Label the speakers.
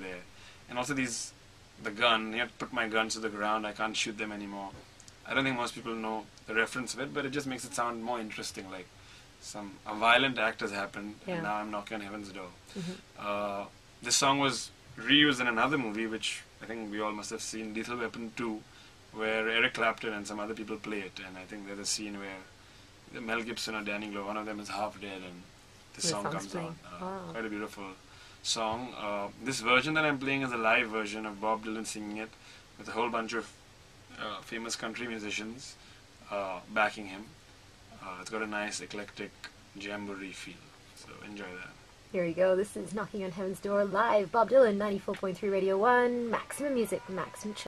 Speaker 1: there. And also these, the gun, you have to put my guns to the ground, I can't shoot them anymore. I don't think most people know the reference of it, but it just makes it sound more interesting. Like some a violent act has happened,
Speaker 2: Yeah.
Speaker 1: and now I'm knocking on heaven's door.
Speaker 2: Mhm.
Speaker 1: Uh, this song was reused in another movie, which I think we all must have seen, Lethal Weapon 2, where Eric Clapton and some other people play it. And I think there's a scene where Mel Gibson or Danny Glover, one of them is half dead, and the
Speaker 2: The
Speaker 1: song comes
Speaker 2: playing.
Speaker 1: on. Uh,
Speaker 2: Wow.
Speaker 1: Quite a beautiful song. Uh, this version that I'm playing is a live version of Bob Dylan singing it with a whole bunch of uh, famous country musicians uh, backing him. Uh, it's got a nice eclectic jamboree feel, so enjoy that.
Speaker 2: Here you go. This is Knocking on Heaven's Door live. Bob Dylan, 94.3 Radio 1, Maximum Music, Maximum Choice.